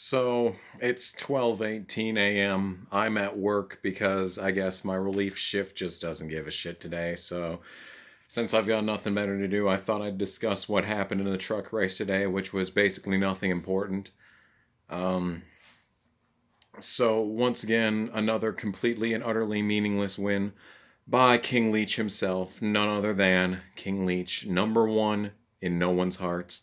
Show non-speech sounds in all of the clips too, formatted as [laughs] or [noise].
So it's 12:18 a.m. I'm at work because I guess my relief shift just doesn't give a shit today. So since I've got nothing better to do, I thought I'd discuss what happened in the truck race today, which was basically nothing important. Um so once again, another completely and utterly meaningless win by King Leech himself, none other than King Leech, number 1 in no one's hearts.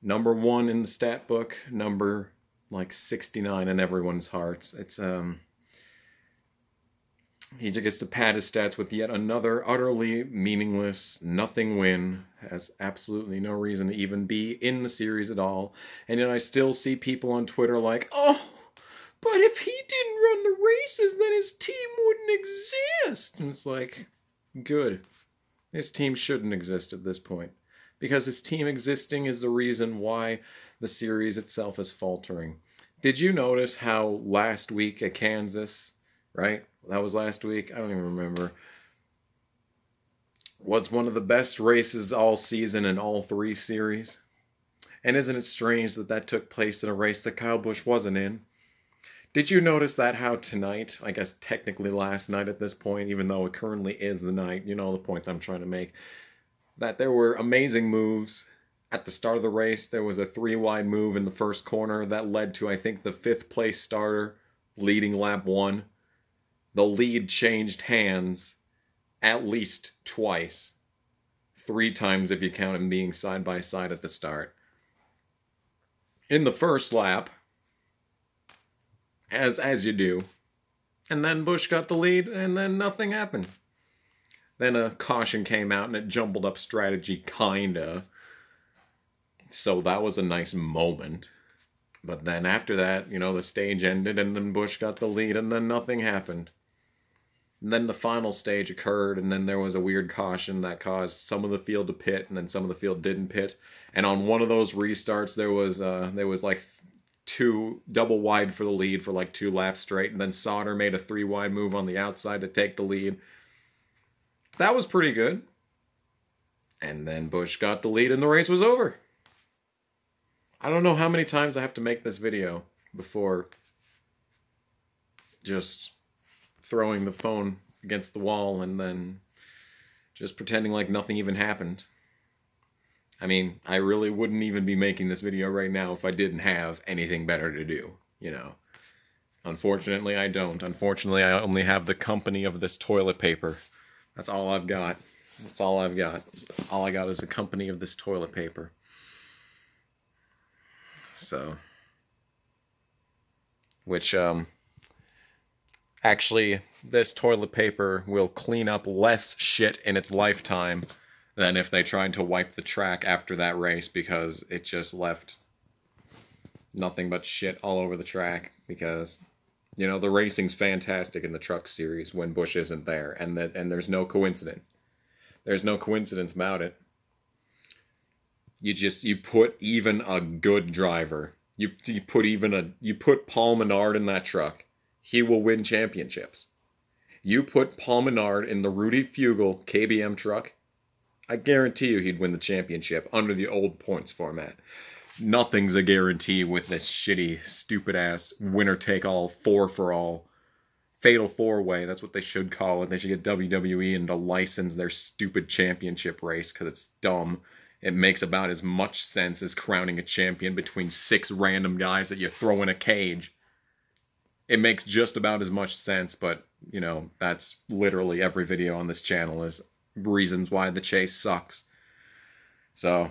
Number 1 in the stat book, number like 69 in everyone's hearts. It's um he just gets to pad his stats with yet another utterly meaningless nothing win. Has absolutely no reason to even be in the series at all. And yet I still see people on Twitter like, oh, but if he didn't run the races, then his team wouldn't exist. And it's like, good. His team shouldn't exist at this point. Because his team existing is the reason why the series itself is faltering. Did you notice how last week at Kansas, right? That was last week. I don't even remember. Was one of the best races all season in all three series. And isn't it strange that that took place in a race that Kyle Busch wasn't in? Did you notice that how tonight, I guess technically last night at this point, even though it currently is the night, you know the point I'm trying to make, that there were amazing moves at the start of the race, there was a three wide move in the first corner that led to, I think, the fifth place starter leading lap one. The lead changed hands at least twice. Three times if you count them being side by side at the start. In the first lap, as as you do. And then Busch got the lead, and then nothing happened. Then a caution came out and it jumbled up strategy, kinda. So that was a nice moment. But then after that, you know, the stage ended and then Busch got the lead and then nothing happened. And then the final stage occurred and then there was a weird caution that caused some of the field to pit and then some of the field didn't pit. And on one of those restarts there was uh there was like two double wide for the lead for like two laps straight and then Sauter made a three wide move on the outside to take the lead. That was pretty good. And then Busch got the lead and the race was over. I don't know how many times I have to make this video before just throwing the phone against the wall and then just pretending like nothing even happened. I mean, I really wouldn't even be making this video right now if I didn't have anything better to do, you know. Unfortunately, I don't. Unfortunately, I only have the company of this toilet paper. That's all I've got. That's all I've got. All I got is the company of this toilet paper. So, which um, actually, this toilet paper will clean up less shit in its lifetime than if they tried to wipe the track after that race because it just left nothing but shit all over the track because you know the racing's fantastic in the truck series when Busch isn't there and that and there's no coincidence. There's no coincidence about it you just you put even a good driver. You you put even a you put Paul Menard in that truck, he will win championships. You put Paul Menard in the Rudy Fugle KBM truck, I guarantee you he'd win the championship under the old points format. Nothing's a guarantee with this shitty, stupid ass winner take all, four for all, fatal four way. That's what they should call it. They should get WWE and to license their stupid championship race because it's dumb it makes about as much sense as crowning a champion between six random guys that you throw in a cage. It makes just about as much sense, but you know, that's literally every video on this channel is reasons why the chase sucks. So,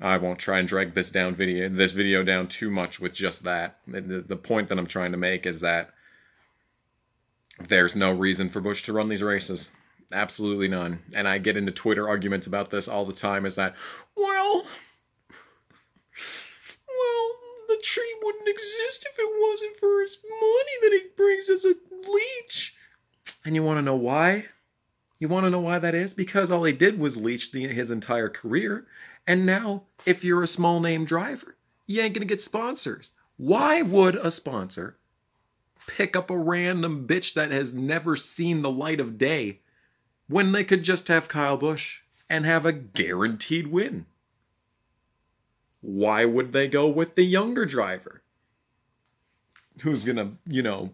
I won't try and drag this down video this video down too much with just that. The, the point that I'm trying to make is that there's no reason for Busch to run these races. Absolutely none. And I get into Twitter arguments about this all the time is that, well, well, the tree wouldn't exist if it wasn't for his money that he brings as a leech. And you want to know why? You want to know why that is? Because all he did was leech the, his entire career. And now, if you're a small name driver, you ain't going to get sponsors. Why would a sponsor pick up a random bitch that has never seen the light of day when they could just have Kyle Busch and have a guaranteed win? Why would they go with the younger driver? who's gonna, you know,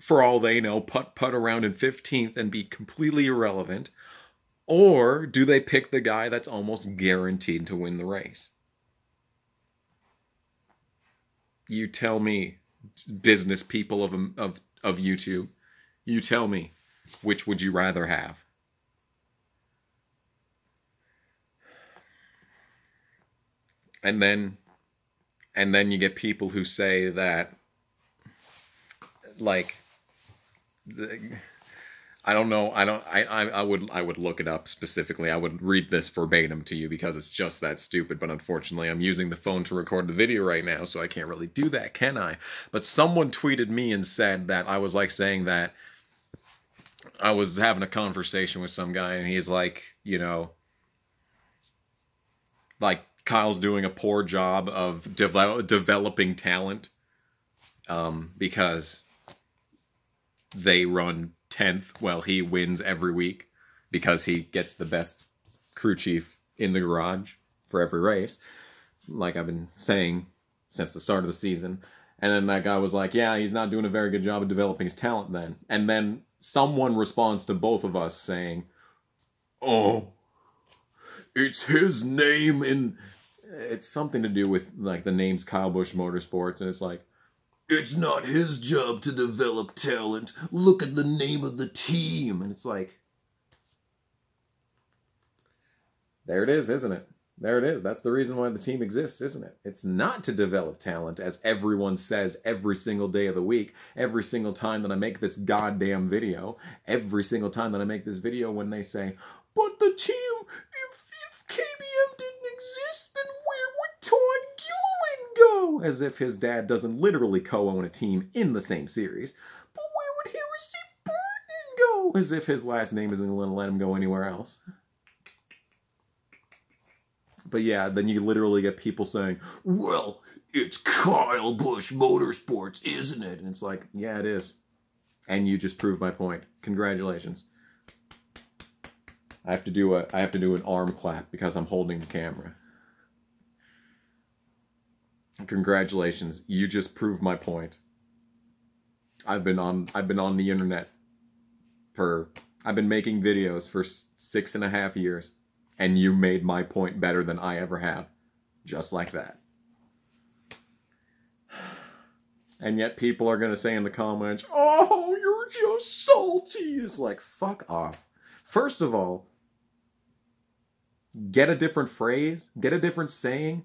for all they know, putt putt around in 15th and be completely irrelevant? Or do they pick the guy that's almost guaranteed to win the race? You tell me, business people of of of YouTube, you tell me, which would you rather have? And then and then you get people who say that like the, I don't know. I don't. I, I. I would. I would look it up specifically. I would read this verbatim to you because it's just that stupid. But unfortunately, I'm using the phone to record the video right now, so I can't really do that, can I? But someone tweeted me and said that I was like saying that I was having a conversation with some guy, and he's like, you know, like Kyle's doing a poor job of develop, developing talent, um, because they run 10th well he wins every week because he gets the best crew chief in the garage for every race like i've been saying since the start of the season. And then that guy was like yeah he's not doing a very good job of developing his talent then. And then someone responds to both of us saying oh it's his name in it's something to do with like the name's kyle busch motorsports and it's like it's not his job to develop talent. Look at the name of the team. And it's like, there it is, isn't it? There it is. That's the reason why the team exists, isn't it? It's not to develop talent, as everyone says every single day of the week, every single time that I make this goddamn video, every single time that I make this video when they say, but the team, if, if KBM didn't exist, then where would Todd as if his dad doesn't literally co-own a team in the same series. But where would Harrison Burton go? As if his last name isn't going to let him go anywhere else. But yeah, then you literally get people saying, well, it's Kyle Busch Motorsports, isn't it? And it's like, yeah, it is. And you just proved my point. Congratulations. I have to do a I have to do an arm clap because I'm holding the camera. Congratulations, you just proved my point. I've been on I've been on the internet for I've been making videos for six and a half years, and you made my point better than I ever have, just like that. And yet people are gonna say in the comments, "Oh, you're just salty." It's like fuck off. First of all, get a different phrase, get a different saying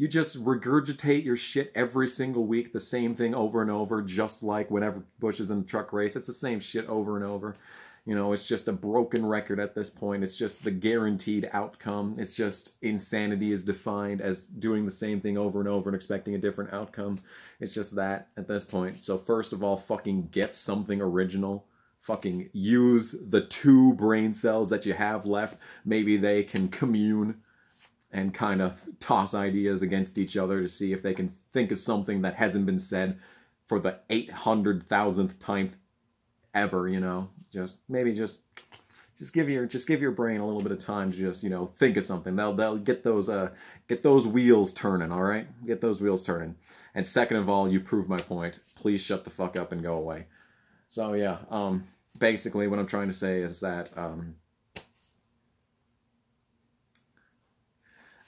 you just regurgitate your shit every single week, the same thing over and over, just like whenever Busch is in a truck race. It's the same shit over and over. You know, it's just a broken record at this point. It's just the guaranteed outcome. It's just insanity is defined as doing the same thing over and over and expecting a different outcome. It's just that at this point. So first of all, fucking get something original. Fucking use the two brain cells that you have left. Maybe they can commune and kind of toss ideas against each other to see if they can think of something that hasn't been said for the 800,000th time ever, you know. Just maybe just just give your just give your brain a little bit of time to just, you know, think of something. They'll they'll get those uh get those wheels turning, all right? Get those wheels turning. And second of all, you prove my point. Please shut the fuck up and go away. So yeah, um basically what I'm trying to say is that um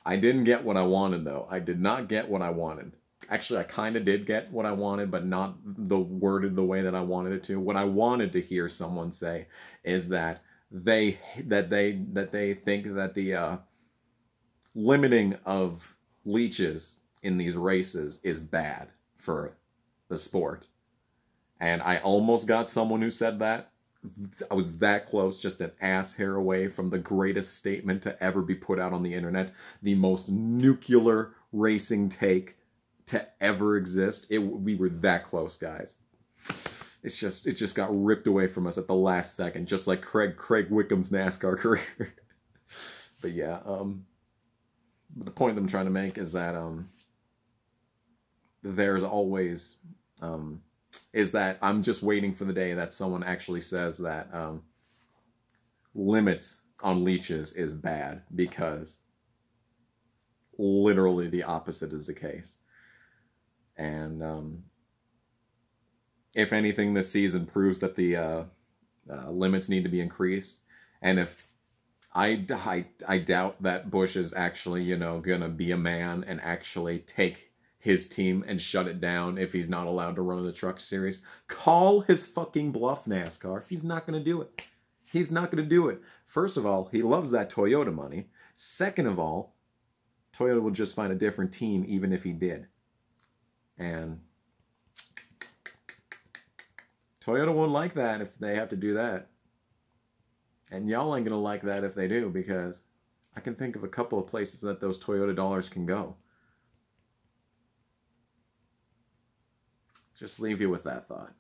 I didn't get what I wanted though. I did not get what I wanted. Actually, I kind of did get what I wanted, but not the worded the way that I wanted it to. What I wanted to hear someone say is that they that they that they think that the uh, limiting of leeches in these races is bad for the sport. And I almost got someone who said that, I was that close, just an ass hair away from the greatest statement to ever be put out on the internet, the most nuclear racing take to ever exist. It we were that close, guys. It's just it just got ripped away from us at the last second, just like Craig Craig Wickham's NASCAR [laughs] career. but yeah, um, the point I'm trying to make is that um, there's always um, is that I'm just waiting for the day that someone actually says that um, limits on leeches is bad because literally the opposite is the case. And um, if anything this season proves that the uh, uh, limits need to be increased, and if I, I, I doubt that Busch is actually, you know, gonna be a man and actually take his team and shut it down if he's not allowed to run the truck series. Call his fucking bluff, NASCAR. He's not gonna do it. He's not gonna do it. First of all, he loves that Toyota money. Second of all, Toyota would just find a different team even if he did. And Toyota won't like that if they have to do that. And y'all ain't going to like that if they do because I can think of a couple of places that those Toyota dollars can go. Just leave you with that thought.